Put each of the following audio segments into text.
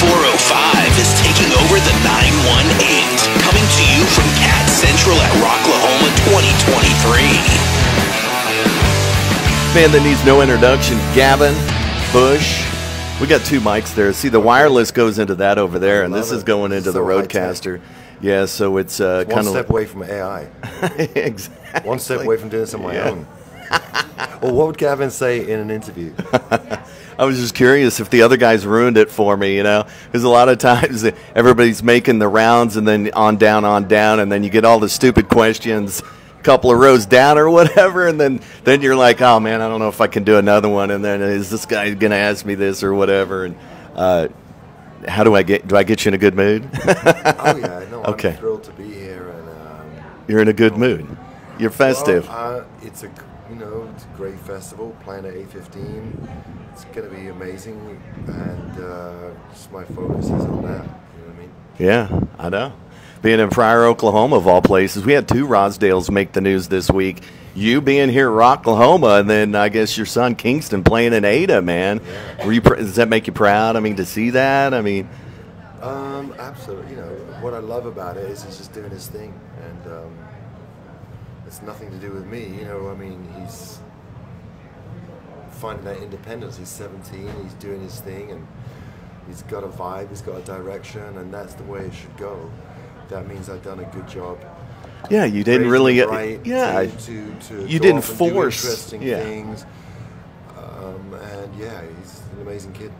405 is taking over the 918. Coming to you from KATT Central at Rocklahoma 2023. Man that needs no introduction, Gavin Bush. We got two mics there. See, the wireless goes into that over there, and this love is going into the So high-tech. RODECaster. Yeah, so it's uh, One kind of one step away from AI. exactly. One step away from doing this on my Yeah. own. well, what would Gavin say in an interview? I was just curious if the other guys ruined it for me, you know, because a lot of times everybody's making the rounds and then on down, on down, and then you get all the stupid questions a couple of rows down or whatever, and then then you're like, oh man, I don't know if I can do another one, and then is this guy going to ask me this or whatever, and uh, how do I get? Do I get you in a good mood? oh yeah, no, I'm thrilled to be here, and um, you're in a good mood. You're festive. Well, uh, it's a you know it's a great festival. Playing at A15, it's going to be amazing, and uh, just my focus is on that. You know what I mean? Yeah, I know. Being in Pryor, Oklahoma, of all places, we had two Rossdales make the news this week. You being here at Rocklahoma, and then I guess your son Kingston playing in Ada, man. Were you? Does that make you proud? I mean, to see that. I mean, Um, absolutely. You know what I love about it is he's just doing his thing, and um, it's nothing to do with me. You know, I mean, he's finding that independence. He's 17. He's doing his thing, and he's got a vibe. He's got a direction, and that's the way it should go. That means I've done a good job. yeah, you didn't really. right yeah, to, to, you didn't off and do force- interesting yeah. things. Um, and yeah, he's an amazing kid.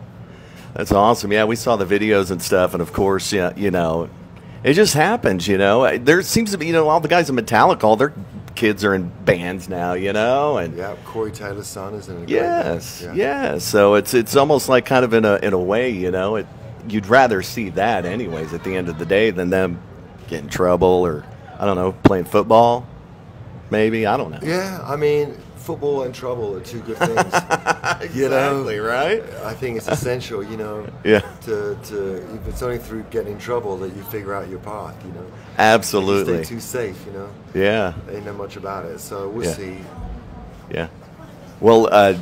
That's awesome. Yeah, we saw the videos and stuff, and of course, yeah, you know, it just happens. You know, there seems to be, you know, all the guys in Metallica, all their kids are in bands now. You know, and Yeah, Corey Taylor's son is in a Yes, band. yeah. So it's it's almost like kind of in a in a way, you know, it you'd rather see that anyways at the end of the day than them get in trouble or I don't know playing football, maybe I don't know. Yeah, I mean, football and trouble are two good things. you know, Exactly, right? I think it's essential, you know. Yeah. To, to if it's only through getting in trouble that you figure out your path, you know. Absolutely. You stay too safe, you know. Yeah, They know much about it, so we'll Yeah. see. yeah. Well, uh,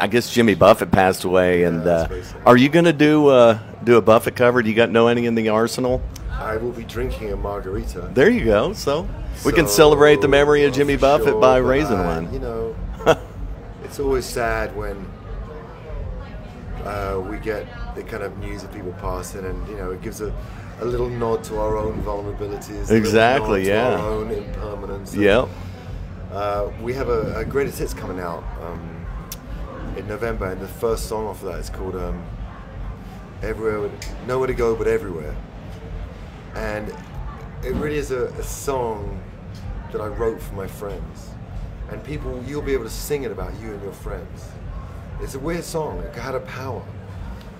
I guess Jimmy Buffett passed away, and Yeah, that's uh, are you going to do uh, do a Buffett cover? Do you got know any in the arsenal? I will be drinking a margarita. There you go. So we can celebrate the memory of Jimmy Buffett sure, by raising I- one. You know, it's always sad when uh, we get the kind of news of people passing, and you know, it gives a, a little nod to our own vulnerabilities. Exactly, yeah. Our own impermanence. and, Yep. Uh, we have a, a greatest hits coming out um, in November, and the first song off of that is called um, "Everywhere, Nowhere to Go But Everywhere," and it really is a, a song that I wrote for my friends, and people you'll be able to sing it about you and your friends. It's a weird song. It had a power.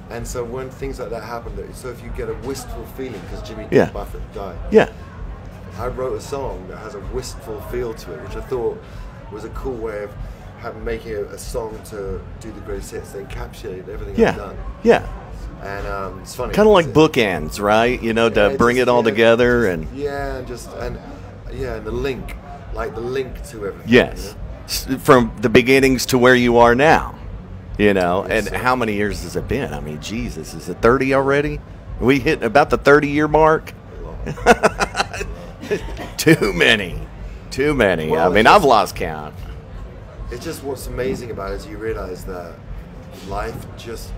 And so when things like that happen, so if you get a wistful feeling because Jimmy Yeah. Buffett died, Yeah. I wrote a song that has a wistful feel to it, which I thought was a cool way of having, making a, a song to do the greatest hits that encapsulated everything I've Yeah. done. Yeah. And um, it's funny. Kind of like bookends, right? You know, to yeah, bring just- it all yeah, together just- and yeah, and just and yeah, and the link, like the link to everything. yes, you know? From the beginnings to where you are now. You know, Yes, and how many years has it been? I mean, Jesus, is it thirty already? we hit about the thirty-year mark. Too many, too many. Well, I mean, it's- I've lost count. It's just what's amazing about it is you realize that life just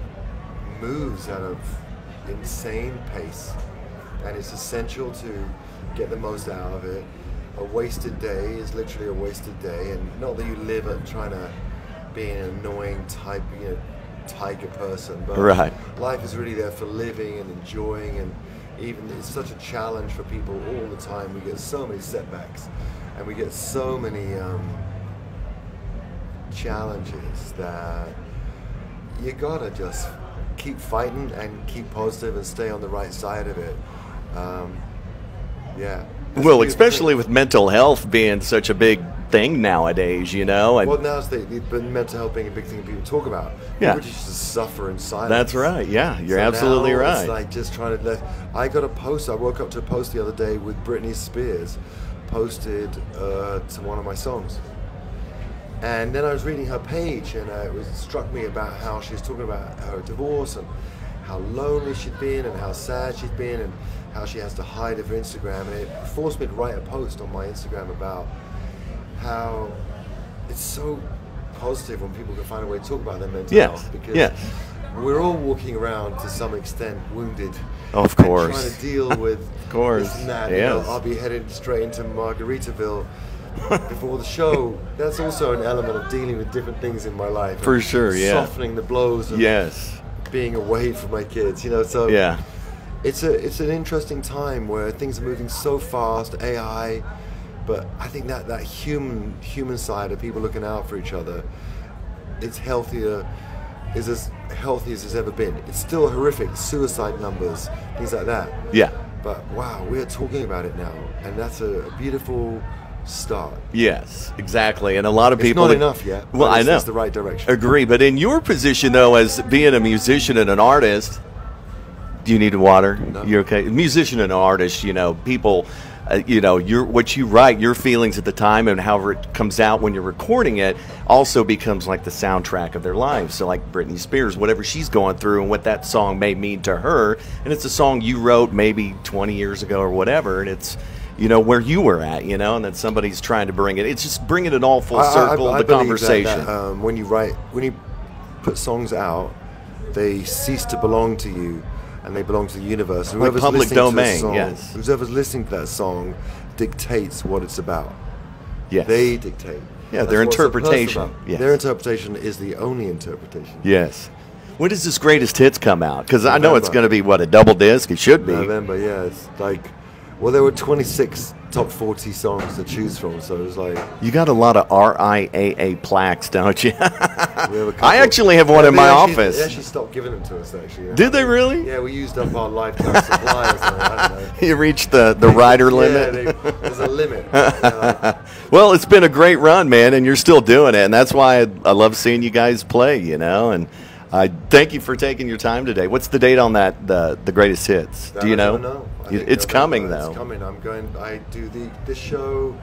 moves at an insane pace, and it's essential to get the most out of it. A wasted day is literally a wasted day, and not that you live at trying to be an annoying type, you know, tiger person, but Right. life is really there for living and enjoying, and even it's such a challenge for people all the time. We get so many setbacks, and we get so many. Um, challenges that you gotta just keep fighting and keep positive and stay on the right side of it. Um, yeah. Well, especially thing. with mental health being such a big thing nowadays, you know. And Well, now it's the, the, mental health being a big thing people talk about. Yeah. People just suffer in silence. that's right. Yeah, you're So absolutely right. It's like just trying to let. I got a post. I woke up to a post the other day with Britney Spears posted uh, to one of my songs. And then I was reading her page, and uh, it was it struck me about how she was talking about her divorce and how lonely she'd been and how sad she'd been and how she has to hide it for Instagram. And it forced me to write a post on my Instagram about how it's so positive when people can find a way to talk about their mental Yes, health because yes. we're all walking around to some extent wounded. Of course. Trying to deal with Of course, this and that. You know. I'll be headed straight into Margaritaville before the show. That's also an element of dealing with different things in my life. For sure, yeah. Softening the blows of Yes. being away from my kids, you know. So Yeah. it's a it's an interesting time where things are moving so fast, AI, but I think that that human human side of people looking out for each other, it's healthier, is as healthy as it's ever been. It's still horrific, suicide numbers, things like that. Yeah. But wow, we're talking about it now, and that's a beautiful start. Yes, exactly. And a lot of It's people. not enough yet. Well, I know. it's the right direction. Agree. But in your position, though, as being a musician and an artist, do you need water? No. You're okay. Musician and artist, you know, people, uh, you know, your what you write, your feelings at the time, and however it comes out when you're recording it, also becomes like the soundtrack of their lives. So, like Britney Spears, whatever she's going through, and what that song may mean to her, and it's a song you wrote maybe 20 years ago or whatever, and it's. You know where you were at, you know, and then somebody's trying to bring it. It's just bringing it all full I- I- circle. I the believe that- conversation. that, um, when you write, when you put songs out, they cease to belong to you, and they belong to the universe. Like whoever's public listening to domain, song- yes. Whoever's listening to that song dictates what it's about. yes. They dictate. Yeah, That's their what it's a person interpretation, yes. Their interpretation is the only interpretation. Yes. When does this greatest hits come out? Because I know it's going to be what a double disc. It should be. November, yeah, it's like, well, there were 26 top 40 songs to choose from, so it was like. You got a lot of RIAA plaques, don't you? We have a couple. I actually have one Yeah, in my actually- office. They actually stopped giving them to us. Actually, Did they really? Yeah, we used up our lifetime supply. Or something. I don't know. you reached the the rider Yeah, limit. they, there's a limit. Yeah, well, it's been a great run, man, and you're still doing it, and that's why I, I love seeing you guys play. You know, and I thank you for taking your time today. What's the date on that? The the greatest hits? that Do you I know? don't know. It's coming though. It's coming. I'm going. I do the this show.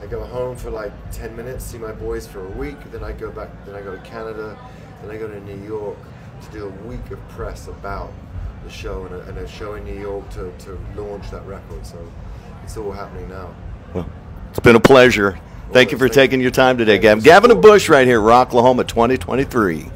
I go home for like 10 minutes, see my boys for a week. Then I go back. Then I go to Canada. Then I go to New York to do a week of press about the show and a, and a show in New York to, to launch that record. So it's all happening now. Well, it's been a pleasure. Thank you for taking your time today, Gavin. Gavin and. Bush right here, Rocklahoma 2023.